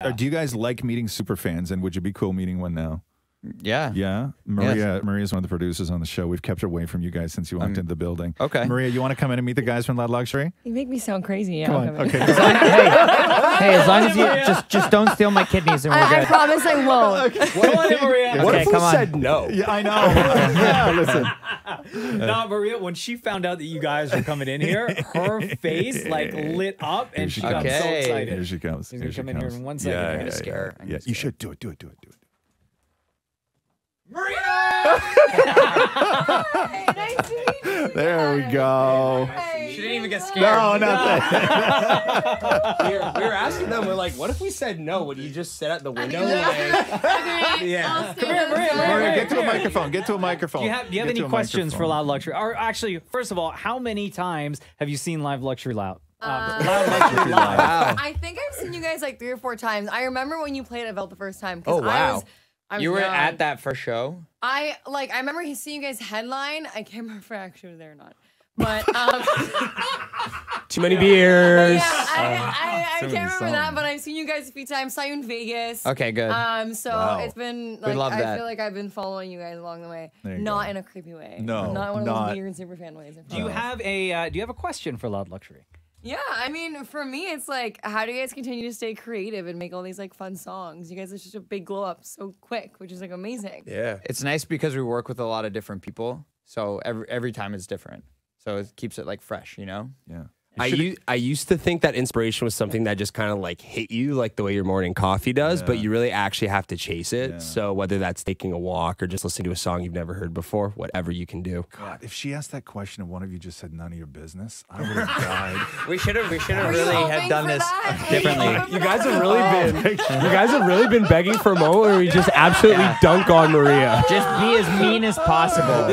Uh, do you guys like meeting super fans, and would you be cool meeting one now? Yeah. Yeah, Maria. Maria's one of the producers on the show. We've kept her away from you guys since you walked Um, into the building. okay. Maria, you want to come in and meet the guys from Loud Luxury? You make me sound crazy. Yeah, Come on. come in. Okay. hey, hey, as long as you just just don't steal my kidneys and we're I, I promise I won't. Come on Maria. What Okay, if we come on. said no? yeah, I know. yeah, listen. No, Maria, when she found out that you guys were coming in here, her face like lit up and she she got so excited. Here she comes. She's gonna she come in here in one second. Yeah, I'm gonna yeah, scare her. Yeah. You should do it. Do it. Do it. Do nice to meet you. There we go. She didn't even get scared. No, not that. we, were, we were asking them, we're like, what if we said no? Would you just sit at the window? Yeah. Come here, Maria, Maria, Maria, get to a microphone. Get to a microphone. Do you have, do you have Get any to a questions for microphone. Loud Luxury? Or actually, first of all, how many times have you seen Live Luxury Loud? Uh, Uh, Loud Luxury Live. I think I've seen you guys like three or four times. I remember when you played at Velt the first time. 'cause Oh, I wow. was, I was You were young. at that first show? I like. I remember seeing you guys headline. I can't remember if I actually was there or not. But um, Too many beers. yeah, I, I, I so can't many remember that. But I've seen you guys a few times. Saw you in Vegas. Okay, good. Um, so Wow. it's been like love I that. feel like I've been following you guys along the way, not go. in a creepy way. No, not one of not- those weird super fan ways. Do you have a uh, Do you have a question for Loud Luxury? Yeah, I mean, for me, it's like, how do you guys continue to stay creative and make all these like fun songs? You guys are such a big glow up so quick, which is like amazing. Yeah. It's nice because we work with a lot of different people. So every every time it's different. So it keeps it like fresh, you know? Yeah. I, u- I used to think that inspiration was something that just kind of like hit you like the way your morning coffee does, but you really actually have to chase it. Yeah. So whether that's taking a walk or just listening to a song you've never heard before, whatever you can do. God, if she asked that question and one of you just said none of your business, I would have died. We should have we should have really hoping had done this that? differently. You guys have really been you guys have really been begging for a moment where we just absolutely dunk on Maria. Just be as mean as possible.